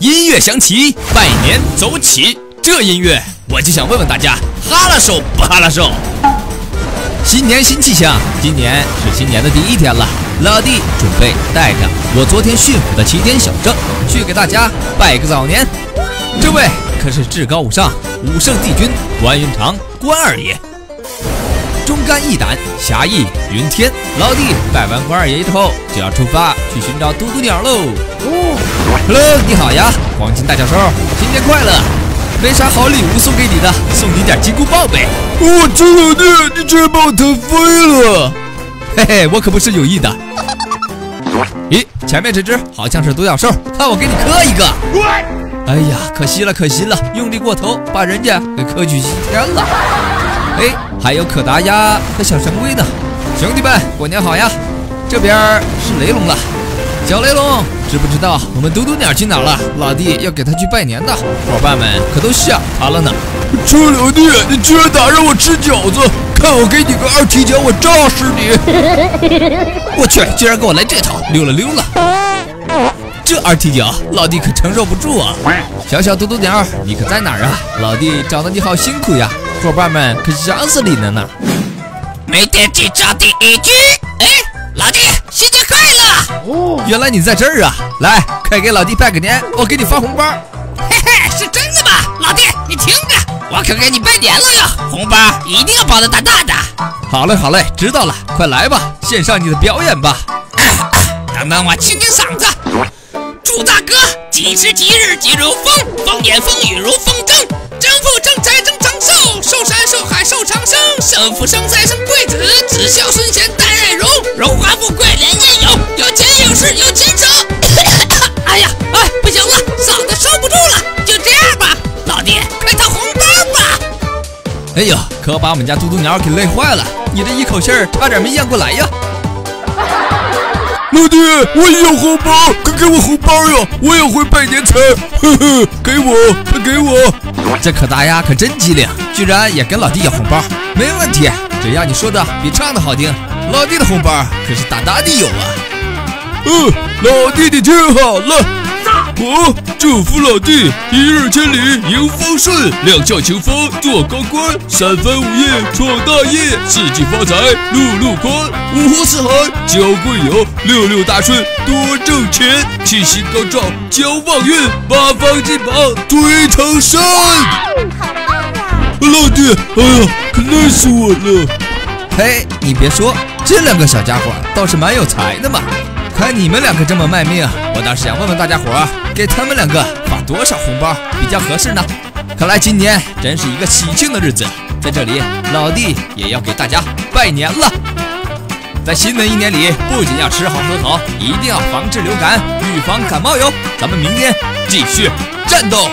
音乐响起，拜年走起。这音乐，我就想问问大家，哈拉手不哈拉手？新年新气象，今年是新年的第一天了。老弟准备带着我昨天驯服的齐天小圣去给大家拜个早年。这位可是至高无上武圣帝君关云长关二爷，忠肝义胆，侠义云天。老弟拜完关二爷之后，就要出发去寻找嘟嘟鸟喽。Hello，你好呀，黄金大教授，新年快乐！没啥好礼物送给你的，送你点金箍棒呗。我去老弟，你居然把我弹飞了！嘿嘿，我可不是有意的。咦，前面这只好像是独角兽，看我给你磕一个。哎呀，可惜了，可惜了，用力过头，把人家给磕去西天了。哎，还有可达鸭和小神龟呢。兄弟们，过年好呀！这边是雷龙了，小雷龙。知不知道我们嘟嘟鸟去哪了？老弟要给他去拜年的伙伴们可都想他了呢。臭老弟，你居然打让我吃饺子！看我给你个二踢脚，我炸死你！我去，居然给我来这套，溜了溜了。这二踢脚，老弟可承受不住啊！小小嘟嘟鸟，你可在哪儿啊？老弟找的你好辛苦呀，伙伴们可想死你了呢。没惦记找第一句，哎，老弟，新年快乐！哦，原来你在这儿啊！来，快给老弟拜个年，我给你发红包。嘿嘿，是真的吗？老弟，你听着，我可给你拜年了哟，红包一定要包的大大的。好嘞，好嘞，知道了，快来吧，献上你的表演吧。等等，我清清嗓子。祝大哥吉时吉日吉如风，风言风雨如风筝，争富争财寿，山寿海寿长生，生福生财生贵子，子孝孙贤代代荣，荣华富贵连年有，有钱有势有钱手。哎呀，哎，不行了，嗓子受不住了，就这样吧，老弟，快掏红包吧。哎呦，可把我们家嘟嘟鸟给累坏了，你这一口气儿差点没咽过来呀。老弟，我也有红包，快给我红包呀！我也会拜年财，呵呵，给我，快给我！这可达鸭可真机灵，居然也跟老弟要红包，没问题，只要你说的比唱的好听，老弟的红包可是大大的有啊！嗯，老弟你听好了，我祝福老弟一日千里迎风顺，两下清风做高官，三番五叶闯大业，四季发财路路宽，五湖四海交贵友，六六大顺多挣钱，七星高照交旺运，八方金榜堆成山。老弟，哎呀，可累死我了！嘿，你别说，这两个小家伙倒是蛮有才的嘛。看你们两个这么卖命，我倒是想问问大家伙，给他们两个发多少红包比较合适呢？看来今年真是一个喜庆的日子，在这里，老弟也要给大家拜年了。在新的一年里，不仅要吃好喝好，一定要防治流感，预防感冒哟。咱们明天继续战斗。